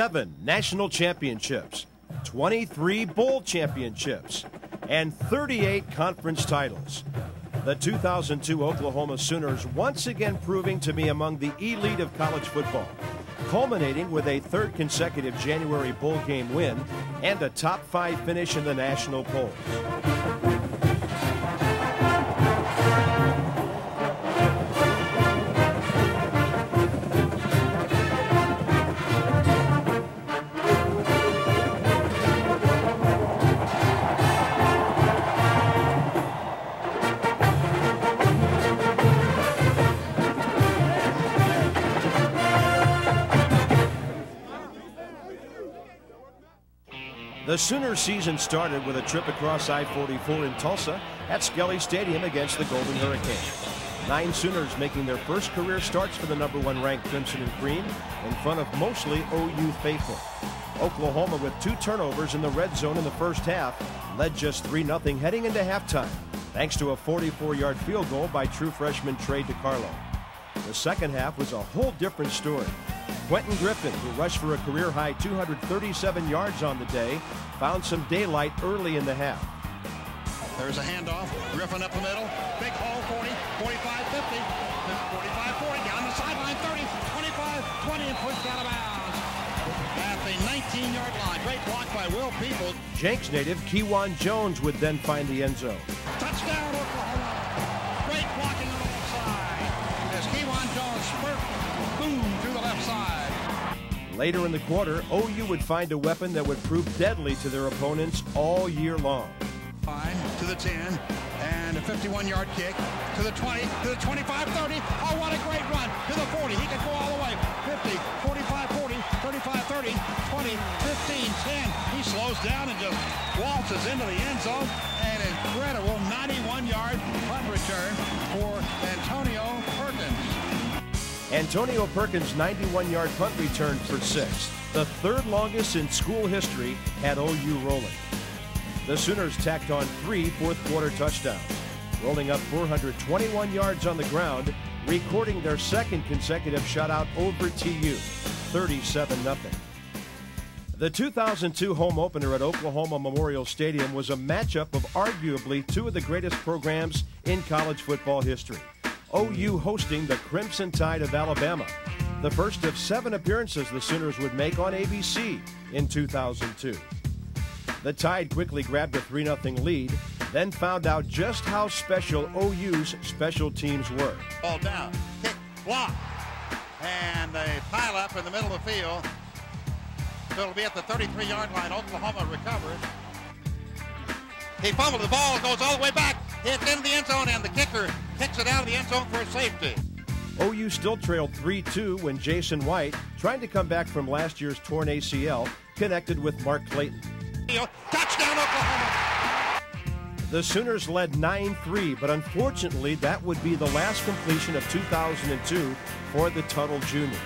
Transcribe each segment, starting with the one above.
seven national championships, 23 bowl championships, and 38 conference titles. The 2002 Oklahoma Sooners once again proving to be among the elite of college football, culminating with a third consecutive January bowl game win and a top five finish in the national polls. The Sooner season started with a trip across I-44 in Tulsa at Skelly Stadium against the Golden Hurricane. Nine Sooners making their first career starts for the number one ranked Crimson and Cream in front of mostly OU faithful. Oklahoma with two turnovers in the red zone in the first half led just 3-0 heading into halftime thanks to a 44-yard field goal by true freshman Trey DiCarlo. The second half was a whole different story. Quentin Griffin, who rushed for a career high 237 yards on the day, found some daylight early in the half. There's a handoff. Griffin up the middle. Big hole 40, 45 50, 45 40, down the sideline 30, 25 20, and pushed out of bounds. At the 19 yard line. Great block by Will Peoples. Jenks native Kejuan Jones would then find the end zone. Touchdown, Later in the quarter, OU would find a weapon that would prove deadly to their opponents all year long. To the 10 and a 51-yard kick. To the 20 to the 25 30 oh what a great run. To the 40 he could go all the way. 50 45 40 35 30 20 15 10 he slows down and just waltzes into the end zone. An incredible 91 yard punt return for Antonio Antonio Perkins' 91 yard punt return for six, the third longest in school history, had OU rolling. The Sooners tacked on three fourth quarter touchdowns, rolling up 421 yards on the ground, recording their second consecutive shutout over TU, 37 0. The 2002 home opener at Oklahoma Memorial Stadium was a matchup of arguably two of the greatest programs in college football history. OU hosting the Crimson Tide of Alabama, the first of seven appearances the Sooners would make on ABC in 2002. The Tide quickly grabbed a 3 0 lead, then found out just how special OU's special teams were. Ball down, kick, block, and they pile up in the middle of the field. So it'll be at the 33 yard line. Oklahoma recovers. He fumbled the ball, goes all the way back. It's in the end zone, and the kicker kicks it out of the end zone for a safety. OU still trailed 3 2 when Jason White, trying to come back from last year's torn ACL, connected with Mark Clayton. Touchdown, Oklahoma! The Sooners led 9 3, but unfortunately, that would be the last completion of 2002 for the Tuttle Junior.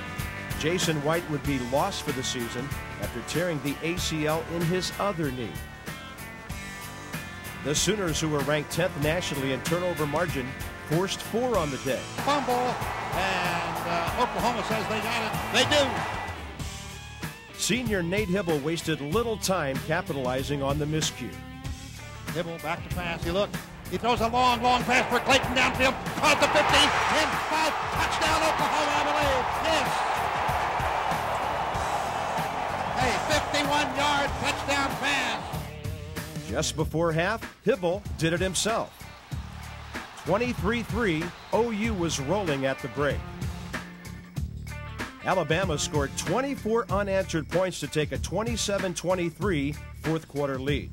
Jason White would be lost for the season after tearing the ACL in his other knee. The Sooners, who were ranked 10th nationally in turnover margin, forced four on the day. Fumble, and uh, Oklahoma says they got it. They do. Senior Nate Hybl wasted little time capitalizing on the miscue. Hybl back to pass. He look. He throws a long, long pass for Clayton downfield. Caught the 50, 10, 5, touchdown Oklahoma, I believe. Yes. A 51-yard touchdown pass. Just before half, Hybl did it himself. 23-3, OU was rolling at the break. Alabama scored 24 unanswered points to take a 27-23 fourth quarter lead.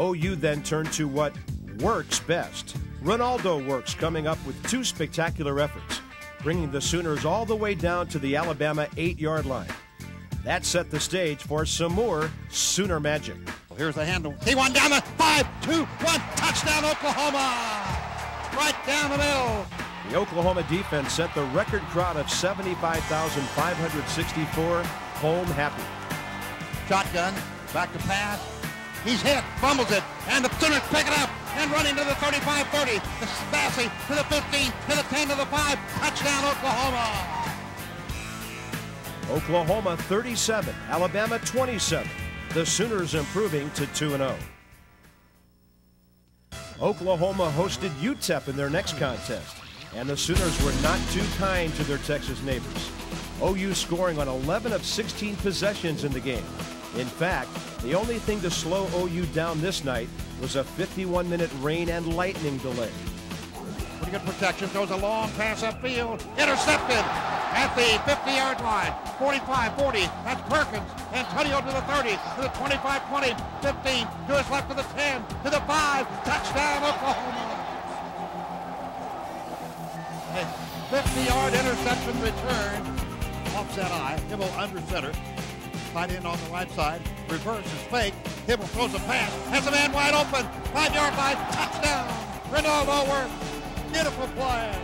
OU then turned to what works best. Renaldo Works coming up with two spectacular efforts, bringing the Sooners all the way down to the Alabama eight-yard line. That set the stage for some more Sooner magic. Well, here's the handle. He won down the five, two, one, touchdown Oklahoma! Right down the middle. The Oklahoma defense sent the record crowd of 75,564 home happy. Shotgun, back to pass. He's hit, fumbles it, and the Sooners pick it up and run into the 35-30. The Spassy to the 15, to the 10, to the 5. Touchdown Oklahoma. Oklahoma 37, Alabama 27. The Sooners improving to 2 0. Oklahoma hosted UTEP in their next contest, and the Sooners were not too kind to their Texas neighbors. OU scoring on 11 of 16 possessions in the game. In fact, the only thing to slow OU down this night was a 51 minute rain and lightning delay. Pretty good protection. Goes a long pass upfield. Intercepted at the 50 yard line. 45 40. That's Perkins. Antonio to the 30, to the 25 20, 15, to his left to the 10, to the 5. Touchdown, Oklahoma. A 50 yard interception return. Offset eye. Hybl under center. Tight end on the right side. Reverse is fake. Hybl throws a pass. Has a man wide open. Five yard line. Touchdown. Renaldo Works. Beautiful play.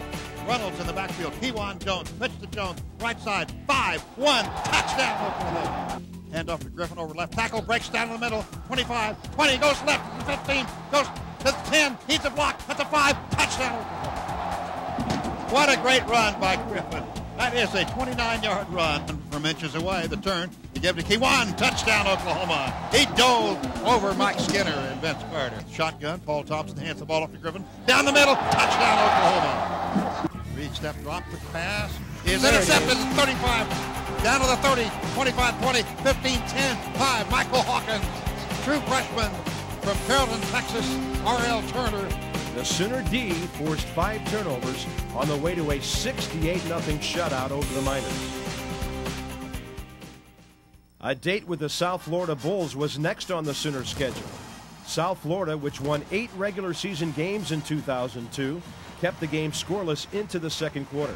Runnels in the backfield. Kejuan Jones. Pitch to Jones. Right side. Five. One. Touchdown. Hand off to Griffin over left. Tackle breaks down in the middle. 25. 20. Goes left. 15. Goes to 10. Needs a block. At the 5. Touchdown. What a great run by Griffin. That is a 29-yard run from inches away. The turn to give to Kejuan. Touchdown, Oklahoma. He dove over Mike Skinner and Vince Carter. Shotgun. Paul Thompson hands the ball off to Griffin. Down the middle. Touchdown, Oklahoma. Reed step drop. Quick pass. Is intercepted. 35. Down to the 30. 25, 20, 15, 10, 5. Michael Hawkins. True freshman from Carrollton, Texas. R.L. Turner the Sooner D forced five turnovers on the way to a 68 0 shutout over the Miners. A date with the South Florida Bulls was next on the Sooner schedule. South Florida, which won eight regular season games in 2002, kept the game scoreless into the second quarter.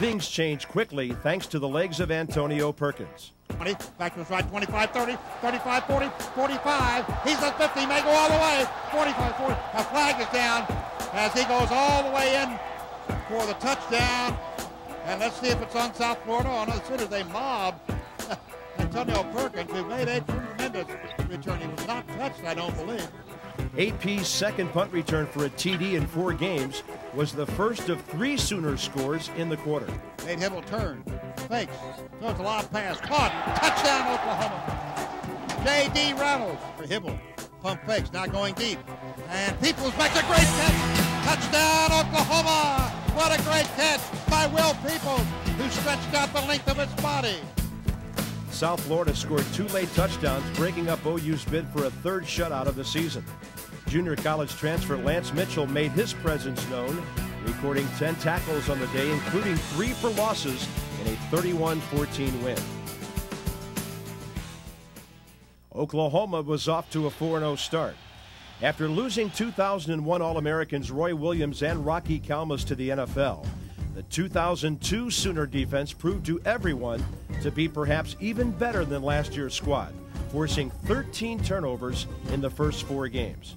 Things changed quickly thanks to the legs of Antonio Perkins. 20, back to his right, 25, 30, 35, 40, 45. He's at 50, may go all the way. 45, 40. A flag is down as he goes all the way in for the touchdown. And let's see if it's on South Florida. On the city, they mob Antonio Perkins, who made a tremendous return. He was not touched, I don't believe. AP's second punt return for a TD in four games was the first of three Sooners scores in the quarter. Nate Hybl turn, fakes, throws a lob pass, caught, touchdown Oklahoma. J.D. Runnels for Hybl, pump fakes, not going deep. And Peoples makes a great catch, touchdown Oklahoma. What a great catch by Will Peoples, who stretched out the length of his body. South Florida scored two late touchdowns, breaking up OU's bid for a third shutout of the season. Junior college transfer Lance Mitchell made his presence known, recording 10 tackles on the day, including three for losses in a 31 14 win. Oklahoma was off to a 4 0 start. After losing 2001 All Americans Roy Williams and Rocky Calmus to the NFL, the 2002 Sooner defense proved to everyone to be perhaps even better than last year's squad, forcing 13 turnovers in the first four games.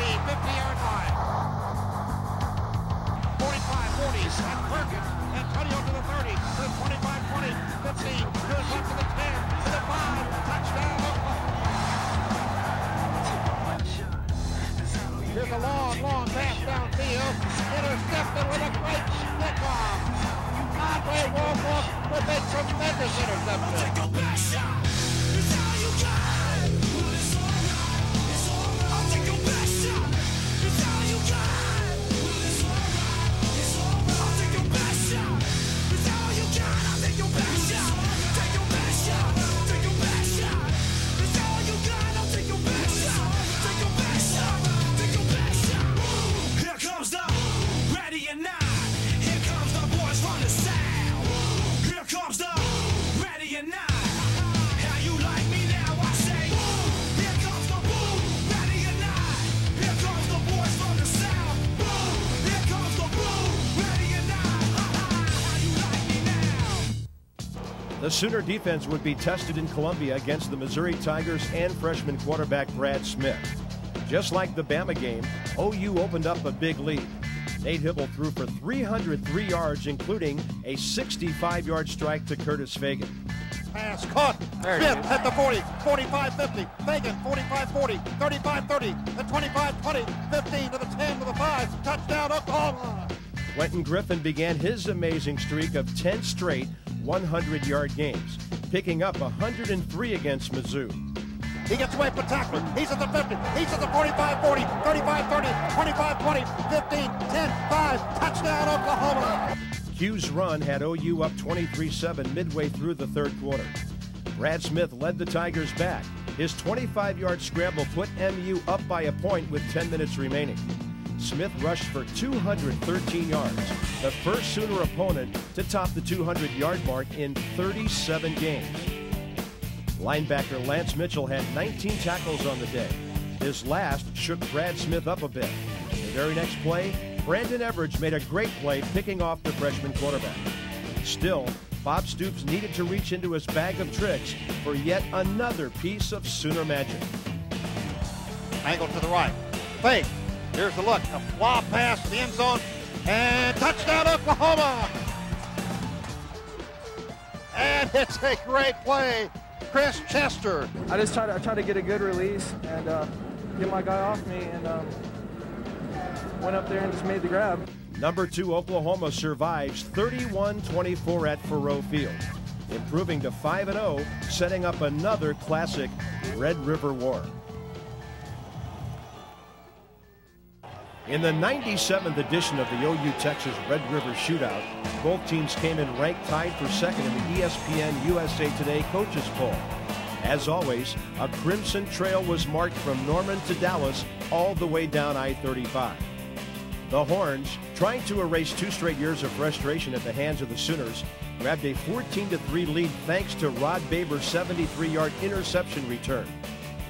The 50-yard line. 45, 40, and Perkins. Antonio to the 30, to the 25, 20, 15, goes up to the 10, to the 5, touchdown Here's a long, long pass downfield. Intercepted with a great kickoff. Andre Wolf with a tremendous interception. Sooner defense would be tested in Columbia against the Missouri Tigers and freshman quarterback Brad Smith. Just like the Bama game, OU opened up a big lead. Nate Hybl threw for 303 yards, including a 65 yard strike to Curtis Fagan. Pass caught. There Smith at the 40, 45 50. Fagan 45 40, 35 30, the 25 20, 15 to the 10 to the 5. Touchdown Oklahoma. Quentin Griffin began his amazing streak of 10 straight 100 yard games, picking up 103 against Mizzou. He gets away from tackler. He's at the 50. He's at the 45 40, 35 30, 25 20, 15, 10, 5. Touchdown, Oklahoma. Q's run had OU up 23 7 midway through the third quarter. Brad Smith led the Tigers back. His 25 yard scramble put MU up by a point with 10 minutes remaining. Smith rushed for 213 yards, the first Sooner opponent to top the 200 yard mark in 37 games. Linebacker Lance Mitchell had 19 tackles on the day. His last shook Brad Smith up a bit. The very next play, Brandon Everage made a great play picking off the freshman quarterback. Still, Bob Stoops needed to reach into his bag of tricks for yet another piece of Sooner magic. Angle to the right. Fake. Here's the look. A fly pass to the end zone. And touchdown, Oklahoma. And it's a great play. Chris Chester. I just try to, I try to get a good release and uh, get my guy off me and um, went up there and just made the grab. Number two, Oklahoma survives 31 24 at Faurot Field, improving to 5 0, setting up another classic Red River War. In the 97th edition of the OU Texas Red River Shootout, both teams came in ranked tied for second in the ESPN USA Today coaches poll. As always, a crimson trail was marked from Norman to Dallas all the way down I 35. The Horns, trying to erase two straight years of frustration at the hands of the Sooners, grabbed a 14 3 lead thanks to Rod Babers' 73 yard interception return.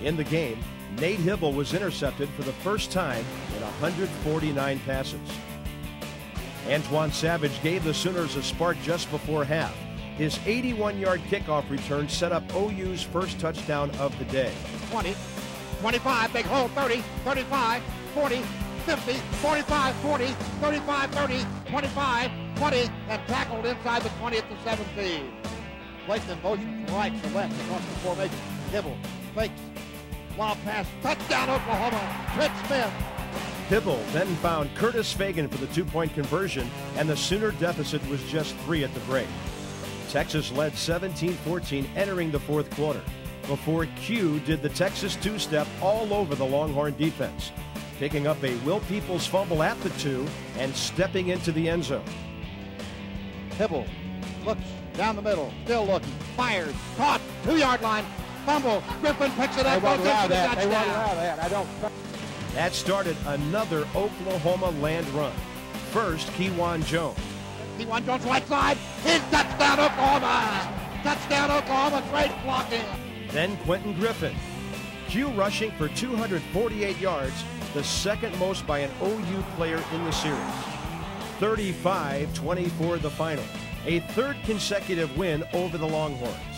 In the game, Nate Hybl was intercepted for the first time in 149 passes. Antwone Savage gave the Sooners a spark just before half. His 81 yard kickoff return set up OU's first touchdown of the day. 20, 25, big hole, 30, 35, 40, 50, 45, 40, 35, 30, 25, 20, and tackled inside the 20 at the 17. Placed in motion from right to left across the formation. Hybl fakes, Wild pass. Touchdown, Oklahoma. Trent Smith. Hybl then found Curtis Fagan for the two point conversion, and the Sooner deficit was just three at the break. Texas led 17 14 entering the fourth quarter before Q did the Texas two step all over the Longhorn defense, picking up a Will Peoples fumble at the two and stepping into the end zone. Hybl looks down the middle, still looking, fires, caught, two yard line, fumble. Griffin picks it up. They won't allow that. They won't allow that. I don't. That started another Oklahoma land run. First, Kejuan Jones. Kejuan Jones right side. His touchdown Oklahoma. Touchdown Oklahoma. Great blocking. Then Quentin Griffin. Q rushing for 248 yards, the second most by an OU player in the series. 35-24 the final. A third consecutive win over the Longhorns.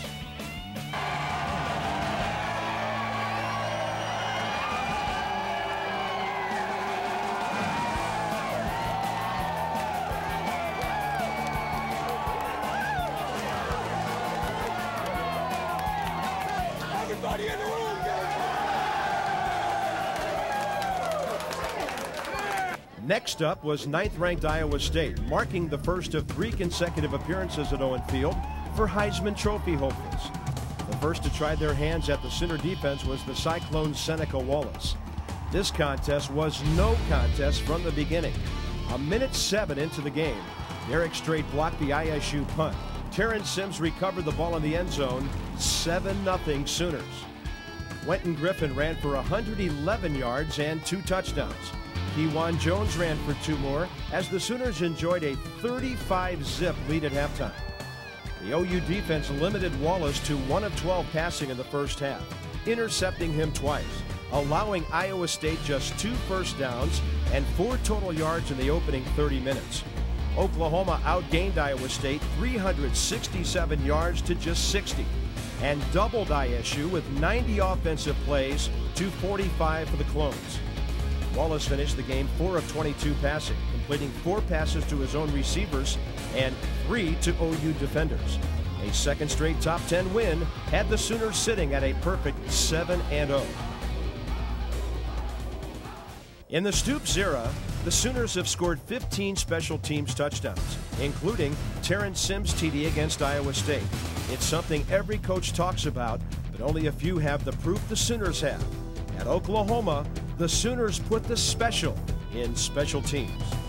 Next up was ninth-ranked Iowa State, marking the first of three consecutive appearances at Owen Field for Heisman Trophy hopefuls. The first to try their hands at the Sooner defense was the Cyclones' Seneca Wallace. This contest was no contest from the beginning. A minute seven into the game, Derrick Strait blocked the ISU punt. Terrence Sims recovered the ball in the end zone, 7-0 Sooners. Quentin Griffin ran for 111 yards and two touchdowns. Kejuan Jones ran for two more as the Sooners enjoyed a 35 zip lead at halftime. The OU defense limited Wallace to 1 of 12 passing in the first half, intercepting him twice, allowing Iowa State just two first downs and four total yards in the opening 30 minutes. Oklahoma outgained Iowa State 367 yards to just 60 and doubled ISU with 90 offensive plays to 45 for the Clones. Wallace finished the game 4 of 22 passing, completing four passes to his own receivers and three to OU defenders. A second straight top 10 win had the Sooners sitting at a perfect 7 0. In the Stoops era, the Sooners have scored 15 special teams touchdowns, including Terrence Sims' TD against Iowa State. It's something every coach talks about, but only a few have the proof the Sooners have. At Oklahoma, the Sooners put the special in special teams.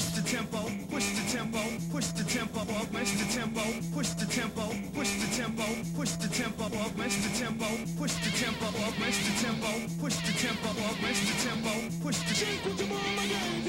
Push the tempo, push the tempo, push the tempo, push the tempo, push the tempo, push the tempo, push the tempo, push the tempo, push the tempo, push the tempo, push the tempo, push the tempo, push the Push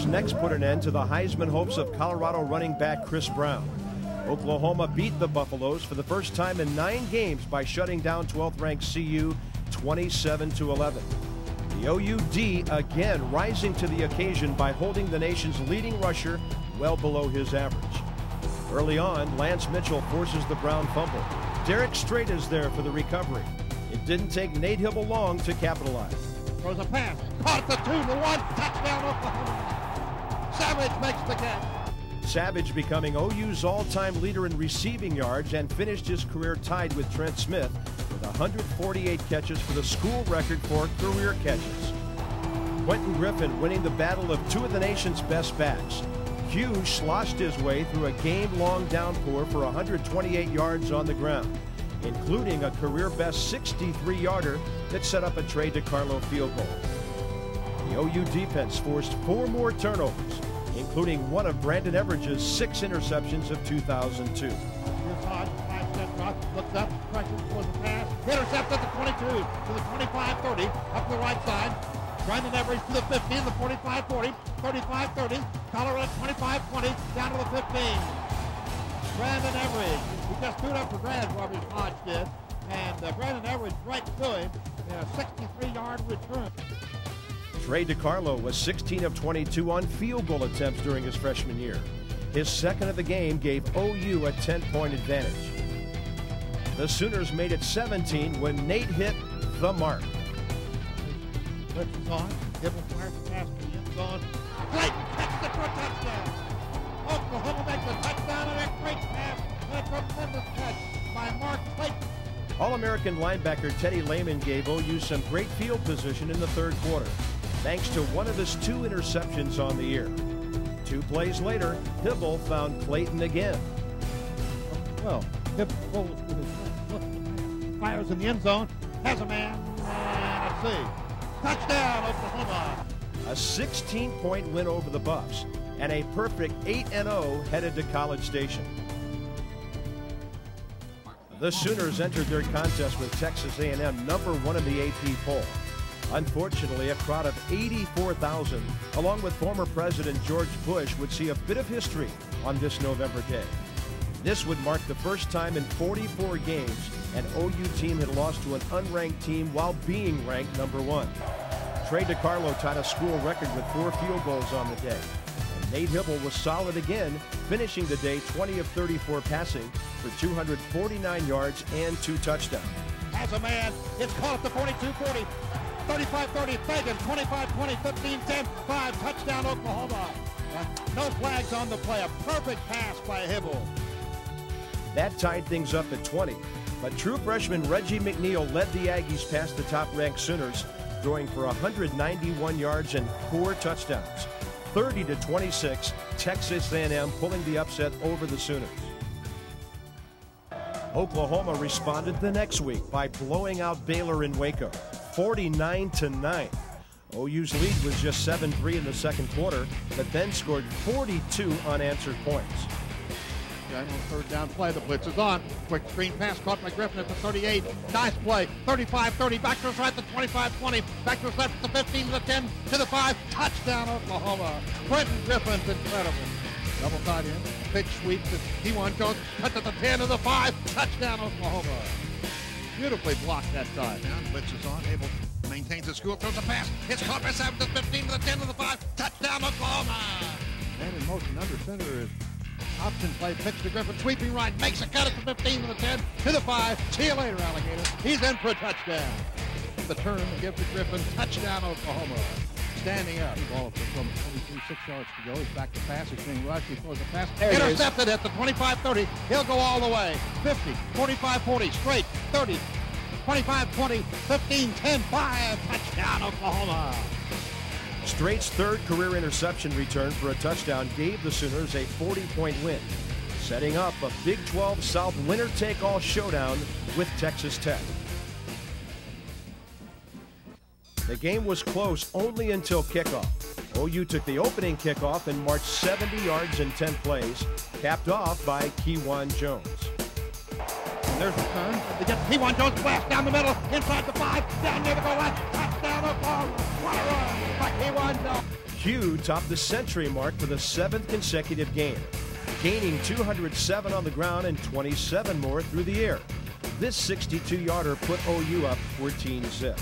Sooners next put an end to the Heisman hopes of Colorado running back Chris Brown. Oklahoma beat the Buffaloes for the first time in nine games by shutting down 12th ranked CU 27 to 11. The OUD again rising to the occasion by holding the nation's leading rusher well below his average. Early on, Lance Mitchell forces the Brown fumble. Derrick Strait is there for the recovery. It didn't take Nate Hybl long to capitalize. Throws a pass. Caught the two to one. Touchdown, Oklahoma. Savage makes the catch. Savage becoming OU's all-time leader in receiving yards and finished his career tied with Trent Smith with 148 catches for the school record for career catches. Quentin Griffin winning the battle of two of the nation's best backs. Hughes sloshed his way through a game-long downpour for 128 yards on the ground, including a career-best 63-yarder that set up a Trey DiCarlo field goal. The OU defense forced four more turnovers, including one of Brandon Everage's six interceptions of 2002. Here's Hodge, five step drop, looks up, pressures towards the pass, intercept at the 22 to the 25 30, up the right side. Brandon Everage to the 15, the 45 40, 35 30, Colorado 25 20, down to the 15. Brandon Everage, he just threw it up for grabs, Robert Hodge did, and uh, Brandon Everage right to him in a 63 yard return. Trey DiCarlo was 16 of 22 on field goal attempts during his freshman year. His second of the game gave OU a 10-point advantage. The Sooners made it 17 when Nate hit the mark. Blitz is on. Hybl fires the pass to the end zone. Clayton catches it for a touchdown. Oklahoma makes a touchdown and a great pass and a tremendous catch by Mark Clayton. All-American linebacker Teddy Lehman gave OU some great field position in the third quarter, thanks to one of his two interceptions on the year. Two plays later, Hybl found Clayton again. Well, Hip rolls with his left foot. and Fires in the end zone. Has a man. And a see. Touchdown, Oklahoma. A 16-point win over the Buffs, and a perfect 8-0 headed to College Station. The Sooners entered their contest with Texas A&M number one in the AP poll. Unfortunately, a crowd of 84,000, along with former President George Bush, would see a bit of history on this November day. This would mark the first time in 44 games an OU team had lost to an unranked team while being ranked number one. Trey DiCarlo tied a school record with four field goals on the day. And Nate Hybl was solid again, finishing the day 20 of 34 passing for 249 yards and two touchdowns. Has a man. It's caught at the 42-40. 35-30, Fagan, 25-20, 15-10, 5, touchdown Oklahoma. No flags on the play. A perfect pass by Hybl. That tied things up at 20. But true freshman Reggie McNeal led the Aggies past the top-ranked Sooners, throwing for 191 yards and four touchdowns. 30 to 26, Texas A&M pulling the upset over the Sooners. Oklahoma responded the next week by blowing out Baylor in Waco, 49 to 9. OU's lead was just 7-3 in the second quarter, but then scored 42 unanswered points. On third down play, the blitz is on. Quick screen pass caught by Griffin at the 38. Nice play. 35-30, back to his right, the 25-20. Back to his left, the 15 to the 10 to the 5. Touchdown, Oklahoma. Quentin Griffin's incredible. Double tight end. Pitch sweep to T1 Jones. Cut to the 10 to the 5. Touchdown, Oklahoma. Beautifully blocked that time. Down, blitz is on. Able maintains the school, throws a pass. It's caught by Savage, the 15 to the 10 to the 5. Touchdown, Oklahoma. Man in motion under center is Option play, pitch to Griffin, sweeping right, makes a cut at the 15 to the 10 to the 5. See you later, alligator. He's in for a touchdown. The turn gives to Griffin, touchdown, Oklahoma. Standing up. Ball from 23, 6 yards to go. He's back to pass. He's being rushed. He throws a pass. There. Intercepted at the 25-30. He'll go all the way. 50, 45-40, straight, 30, 25-20, 15, 10, 5. Touchdown, Oklahoma. Straight's third career interception return for a touchdown gave the Sooners a 40-point win, setting up a Big 12 South winner-take-all showdown with Texas Tech. The game was close only until kickoff. OU took the opening kickoff and marched 70 yards in 10 plays, capped off by Kejuan Jones. There's the turn. They get P1 Jones blast down the middle, inside the five, down near the goal line. Touchdown Oklahoma. What a run by P1 Jones. Hugh topped the century mark for the seventh consecutive game, gaining 207 on the ground and 27 more through the air. This 62-yarder put OU up 14 zip.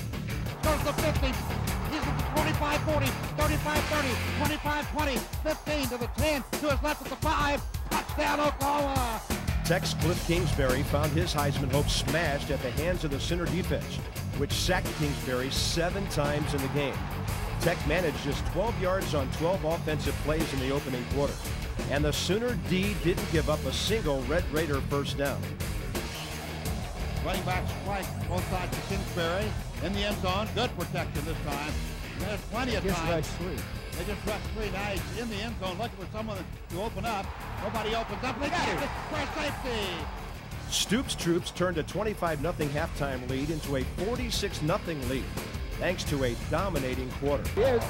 Goes to 50. He's at the 25 40, 35 30, 25 20, 15 to the 10, to his left at the 5. Touchdown Oklahoma. Tech's Cliff Kingsbury found his Heisman hopes smashed at the hands of the Sooner defense, which sacked Kingsbury seven times in the game. Tech managed just 12 yards on 12 offensive plays in the opening quarter, and the Sooner D didn't give up a single Red Raider first down. Running back strike both sides to Kingsbury in the end zone. Good protection this time. There's plenty of time. rush three. They just rushed three. Now he's in the end zone looking for someone to open up. Nobody opens up. They got it for safety. Stoops' troops turned a 25 0 halftime lead into a 46 0 lead, thanks to a dominating quarter. Yes.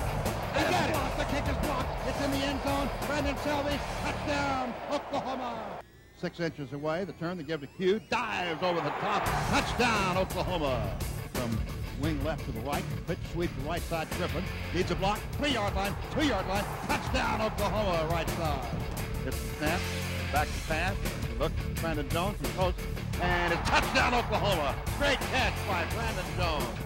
They got it. The kick is blocked. It's in the end zone. Brandon Shelby. Touchdown. Oklahoma. Six inches away. The turn. They give to Hugh. Dives over the top. Touchdown. Oklahoma. From wing left to the right. Pitch sweep to right side. Griffin needs a block. Three yard line. Two yard line. Touchdown. Oklahoma. Right side. It's the snap. Back to pass. Look. Brandon Jones. He's close. And it's touchdown. Oklahoma. Great catch by Brandon Jones.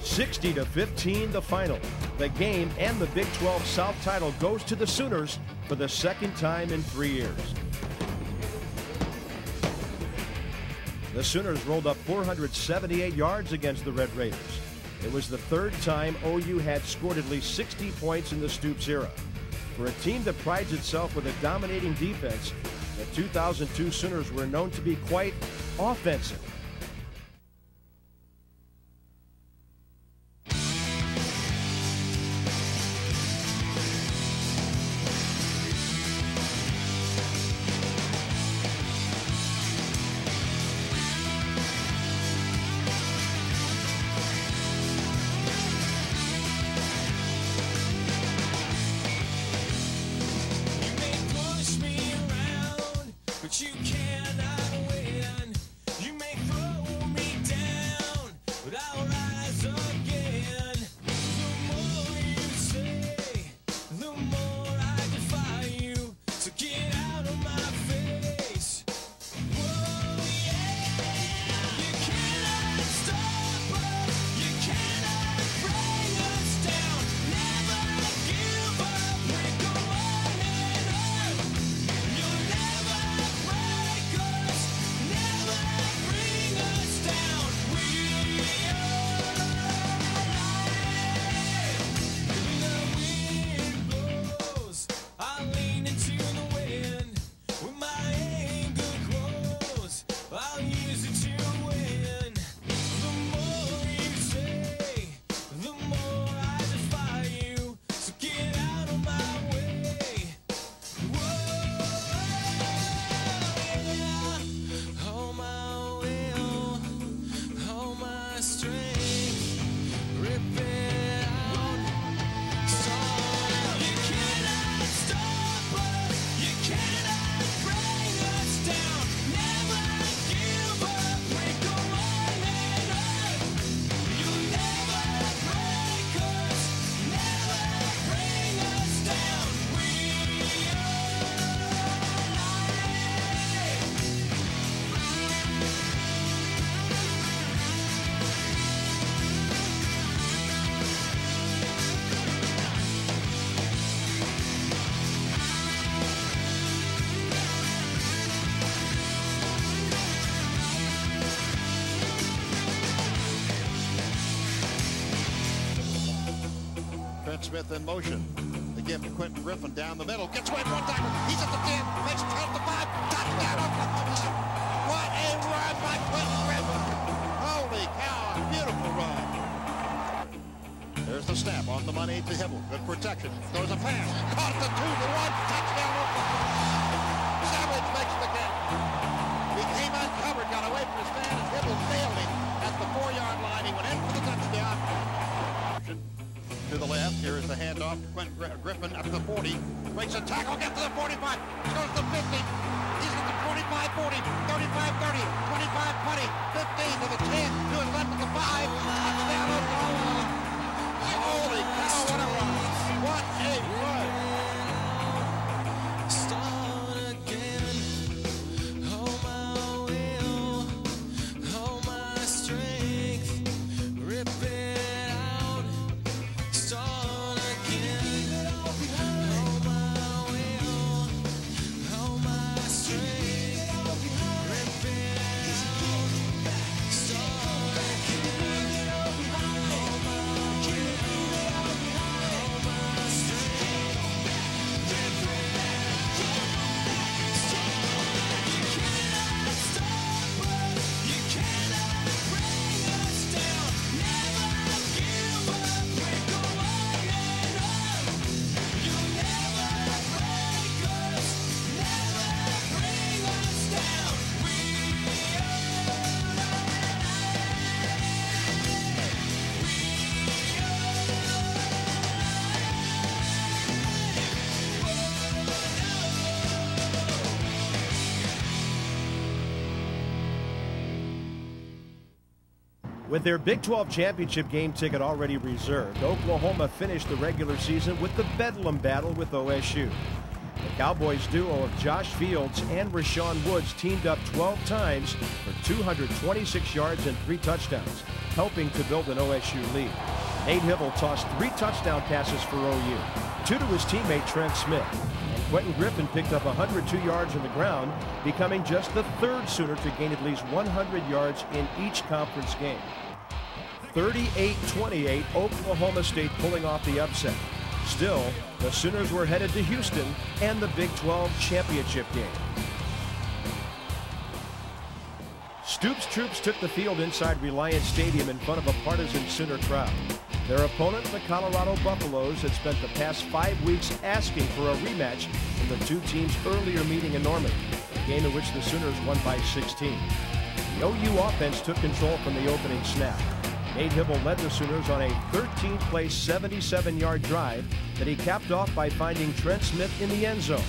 60 to 15 the final. The game and the Big 12 South title goes to the Sooners for the second time in 3 years. The Sooners rolled up 478 yards against the Red Raiders. It was the third time OU had scored at least 60 points in the Stoops era. For a team that prides itself with a dominating defense, the 2002 Sooners were known to be quite offensive. Smith in motion. They give to Quentin Griffin down the middle. Gets away from one tackle. He's at the 10. Makes it count the 5. Touchdown Oklahoma. What a run by Quentin Griffin. Holy cow. Beautiful run. There's the snap on the money to Hybl. Good protection. Throws a pass. Caught the 2 to 1. Touchdown Oklahoma. Savage makes the catch. He came uncovered, got away from his man, and Hybl failed him at the four-yard line. He went in for the touchdown to the left. Here is the handoff Gri- Griffin up to the 40. Breaks a tackle, gets to the 45. Goes to the 50. He's at the 45, 40, 35, 30, 25, 20, 15 to the 10, to his left at the 5. Touchdown, Oklahoma. Holy cow, what a run. What a run. With their Big 12 championship game ticket already reserved, Oklahoma finished the regular season with the Bedlam battle with OSU. The Cowboys duo of Josh Fields and Rashaun Woods teamed up 12 times for 226 yards and three touchdowns, helping to build an OSU lead. Nate Hybl tossed three touchdown passes for OU, two to his teammate Trent Smith, and Quentin Griffin picked up 102 yards on the ground, becoming just the third Sooner to gain at least 100 yards in each conference game. 38-28, Oklahoma State pulling off the upset. Still, the Sooners were headed to Houston and the Big 12 championship game. Stoops troops took the field inside Reliant Stadium in front of a partisan Sooner crowd. Their opponent, the Colorado Buffaloes, had spent the past five weeks asking for a rematch from the two teams' earlier meeting in Norman, a game in which the Sooners won by 16. The OU offense took control from the opening snap. Nate Hybl led the Sooners on a 13-play, 77-yard drive that he capped off by finding Trent Smith in the end zone.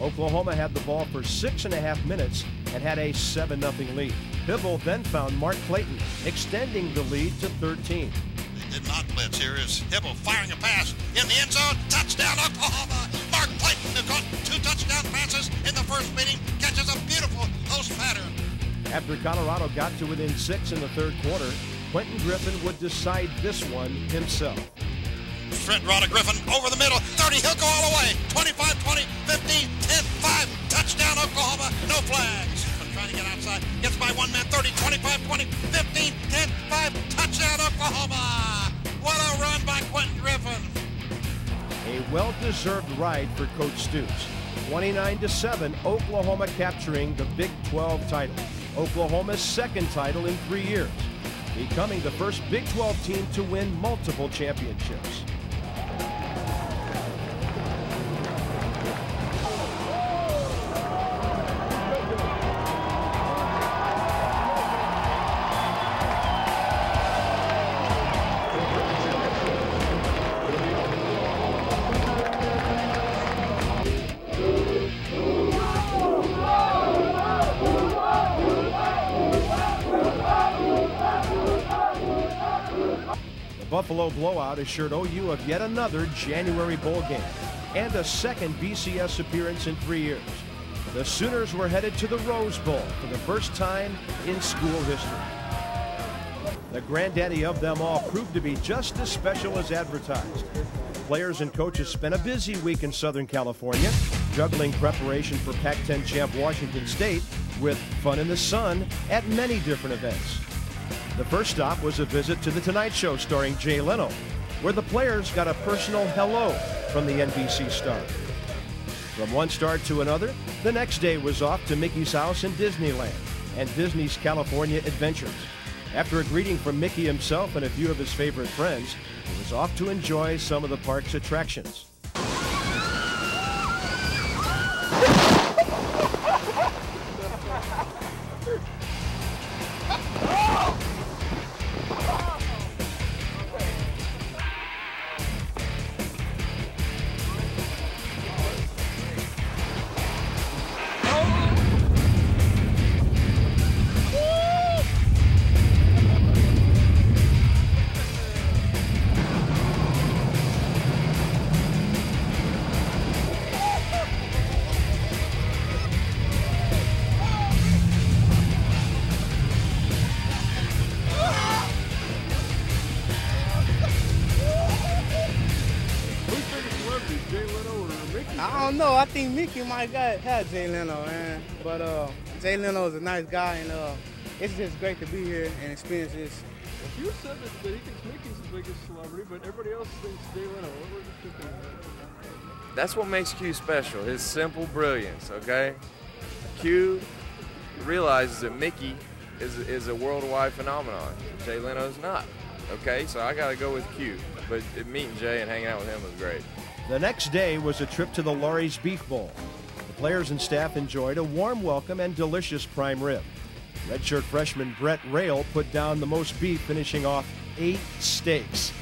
Oklahoma had the ball for six and a half minutes and had a 7-0 lead. Hybl then found Mark Clayton, extending the lead to 13. They did not blitz. Here is Hybl firing a pass in the end zone. Touchdown, Oklahoma. Mark Clayton, who caught two touchdown passes in the first meeting, catches a beautiful post pattern. After Colorado got to within six in the third quarter, Quentin Griffin would decide this one himself. Trent Rodda Griffin over the middle. 30, he'll go all the way. 25, 20, 15, 10, 5. Touchdown, Oklahoma. No flags. But trying to get outside. Gets by one man. 30, 25, 20, 15, 10, 5. Touchdown, Oklahoma. What a run by Quentin Griffin. A well-deserved ride for Coach Stoops. 29 to 7, Oklahoma capturing the Big 12 title. Oklahoma's second title in three years, becoming the first Big 12 team to win multiple championships. Blowout assured OU of yet another January bowl game and a second BCS appearance in three years. The Sooners were headed to the Rose Bowl for the first time in school history. The granddaddy of them all proved to be just as special as advertised. Players and coaches spent a busy week in Southern California, juggling preparation for Pac 10 champ Washington State with fun in the sun at many different events. The first stop was a visit to The Tonight Show starring Jay Leno, where the players got a personal hello from the NBC star. From one star to another, the next day was off to Mickey's house in Disneyland and Disney's California Adventures. After a greeting from Mickey himself and a few of his favorite friends, he was off to enjoy some of the park's attractions. Think Mickey might got have Jay Leno, man. But uh, Jay Leno is a nice guy, and uh, it's just great to be here and experience this. You said that, that he thinks Mickey's the biggest celebrity, but everybody else thinks Jay Leno. What was it thinking? That's what makes Q special, his simple brilliance, okay? Q realizes that Mickey is, is a worldwide phenomenon. Jay Leno's not, okay? So I got to go with Q. But meeting Jay and hanging out with him was great. The next day was a trip to the Lawry's Beef Bowl. The players and staff enjoyed a warm welcome and delicious prime rib. Redshirt freshman Brett Rail put down the most beef, finishing off eight steaks.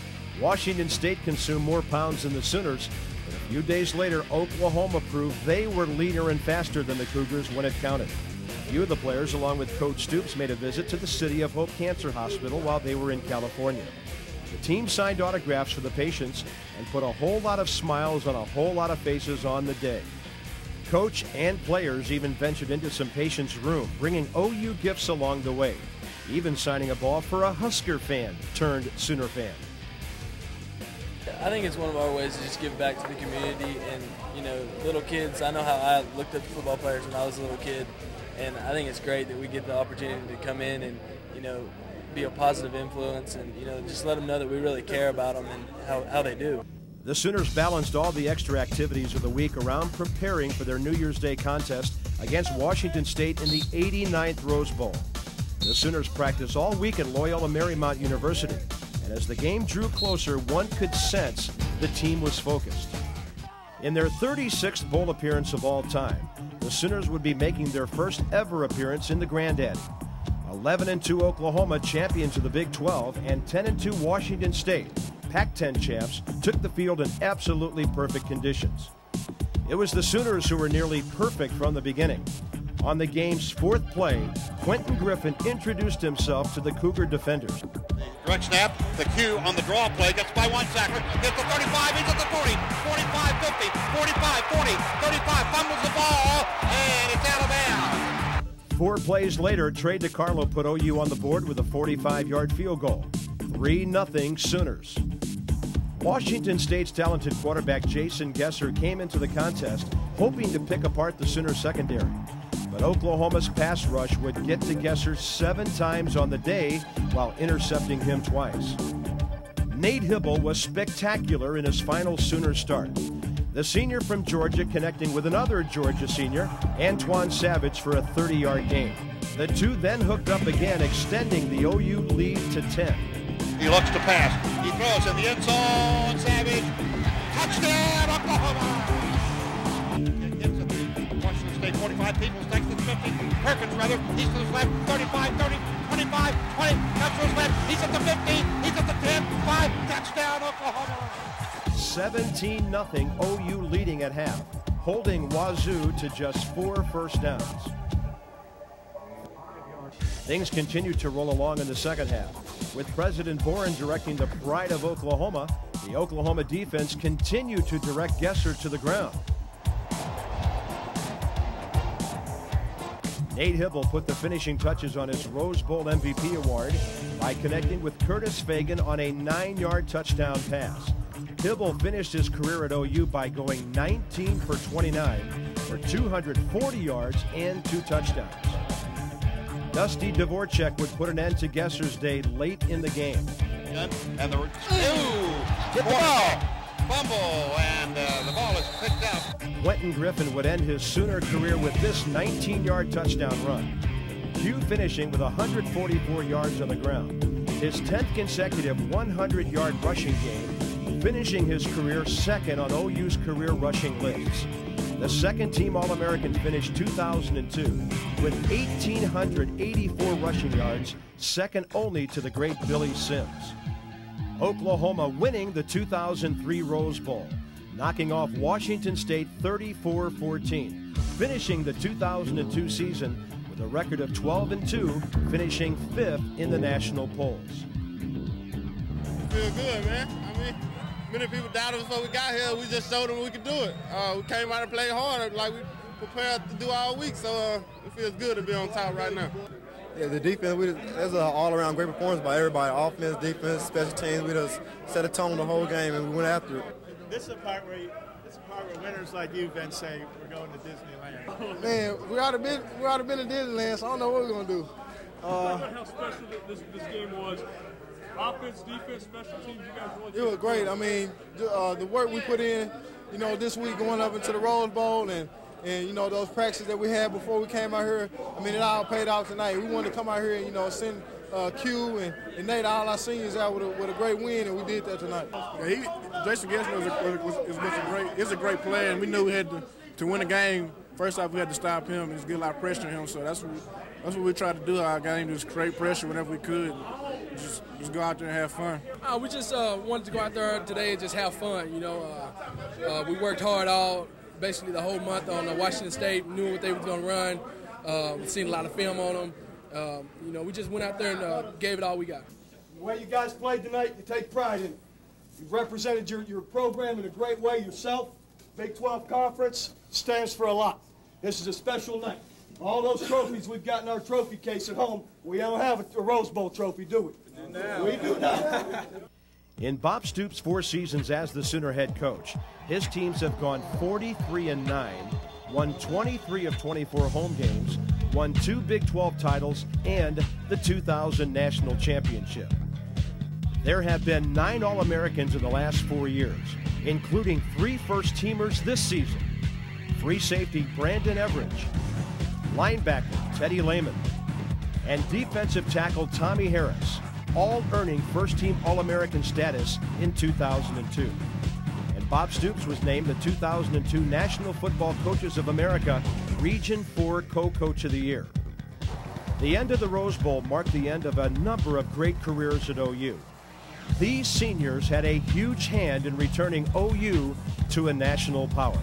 Washington State consumed more pounds than the Sooners. But a few days later, Oklahoma proved they were leaner and faster than the Cougars when it counted. A few of the players, along with Coach Stoops, made a visit to the City of Hope Cancer Hospital while they were in California. The team signed autographs for the patients and put a whole lot of smiles on a whole lot of faces on the day. Coach and players even ventured into some patients' room, bringing OU gifts along the way, even signing a ball for a Husker fan turned Sooner fan. I think it's one of our ways to just give back to the community and, you know, little kids. I know how I looked up to football players when I was a little kid, and I think it's great that we get the opportunity to come in and, you know, be a positive influence and, you know, just let them know that we really care about them and how, how they do. The Sooners balanced all the extra activities of the week around preparing for their New Year's Day contest against Washington State in the 89th Rose Bowl. The Sooners practiced all week at Loyola Marymount University, and as the game drew closer, one could sense the team was focused. In their 36th bowl appearance of all time, the Sooners would be making their first ever appearance in the Granddaddy. 11 and 2 Oklahoma, champions of the Big 12, and 10 and 2 Washington State, Pac 10 champs, took the field in absolutely perfect conditions. It was the Sooners who were nearly perfect from the beginning. On the game's fourth play, Quentin Griffin introduced himself to the Cougar defenders. Direct snap, the Q on the draw play, gets by one sacker, gets the 35, he's at the 40, 45, 50, 45, 40, 35, fumbles the ball, and it's out of bounds. Four plays later, Trey DiCarlo put OU on the board with a 45 yard field goal. 3 0 Sooners. Washington State's talented quarterback Jason Gesser came into the contest hoping to pick apart the Sooner secondary. But Oklahoma's pass rush would get to Gesser seven times on the day while intercepting him twice. Nate Hybl was spectacular in his final Sooner start. The senior from Georgia connecting with another Georgia senior, Antwone Savage, for a 30 yard gain. The two then hooked up again, extending the OU lead to 10. He looks to pass. He throws in the end zone. Savage. Touchdown, Oklahoma. The Washington State 45. Peoples the 50. Perkins, rather. He's to his left. 35, 30, 25, 20. Comes to his left. He's at the 50. He's at the 10. 5. Touchdown, Oklahoma. 17 0 OU leading at half, holding Wazoo to just four first downs. Things continued to roll along in the second half. With President Boren directing the pride of Oklahoma, the Oklahoma defense continued to direct Gesser to the ground. Nate Hybl put the finishing touches on his Rose Bowl MVP award by connecting with Curtis Fagan on a nine yard touchdown pass. Hybl finished his career at OU by going 19 for 29 for 240 yards and two touchdowns. Dusty Dvorak would put an end to Gesser's day late in the game. And the. Ooh! The ball! Fumble, and uh, the ball is picked up. Quentin Griffin would end his Sooner career with this 19 yard touchdown run. Q finishing with 144 yards on the ground. His 10th consecutive 100 yard rushing game, finishing his career second on OU's career rushing lists. The second team All American finished 2002 with 1,884 rushing yards, second only to the great Billy Sims. Oklahoma winning the 2003 Rose Bowl, knocking off Washington State 34 14, finishing the 2002 season with a record of 12 and 2, finishing fifth in the national polls. feel good, man. I mean, many people doubted us before we got here. We just showed them we could do it. Uh, we came out and played hard, like we prepared to do all week. So uh, it feels good to be on top right now. Yeah, the defense, we just, that's an all-around great performance by everybody. Offense, defense, special teams. We just set a tone the whole game, and we went after it. This is the part where you, this is the part part where winners like you, Ben, say we're going to Disneyland? Man, we already been we already been to Disneyland, so I don't know what we're gonna do. Uh, about how special this, this game was. Offense, defense, special teams, you guys really it was great. I mean, the, uh, the work we put in, you know, this week going up into the Rose Bowl and and you know those practices that we had before we came out here. I mean, it all paid off tonight. We wanted to come out here and you know send uh, Q and, and Nate, all our seniors out with a, with a great win, and we did that tonight. Yeah, he, Jason Gibson was a, was, was, was a great is a great player, and we knew we had to to win the game. First off, we had to stop him and get a lot of pressure on him. So that's what we, that's what we tried to do. Our game just create pressure whenever we could, and just just go out there and have fun. Uh, we just uh, wanted to go out there today and just have fun. You know, uh, uh, we worked hard all basically the whole month on uh, Washington State. Knew what they were going to run. Uh, we've seen a lot of film on them. Um, you know, we just went out there and uh, gave it all we got. The way you guys played tonight, you take pride in it. You've represented your, your program in a great way yourself. Big 12 Conference stands for a lot. This is a special night. All those trophies we've got in our trophy case at home, we don't have a, a Rose Bowl trophy, do we? We do not. In Bob Stoops' four seasons as the Sooner head coach, his teams have gone 43 and 9, won 23 of 24 home games, won two Big 12 titles, and the 2000 National Championship. There have been nine All Americans in the last four years, including three first teamers this season free safety Brandon Everage, linebacker Teddy Lehman, and defensive tackle Tommy Harris, all earning first team All American status in 2002. And Bob Stoops was named the 2002 National Football Coaches of America Region 4 Co Coach of the Year. The end of the Rose Bowl marked the end of a number of great careers at OU. These seniors had a huge hand in returning OU to a national power.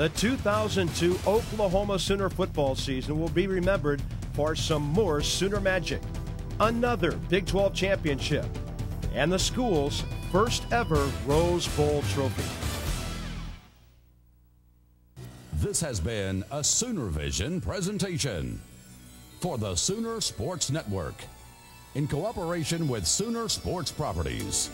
The 2002 Oklahoma Sooner football season will be remembered for some more Sooner magic, another Big 12 championship, and the school's first ever Rose Bowl trophy. This has been a Sooner Vision presentation for the Sooner Sports Network in cooperation with Sooner Sports Properties.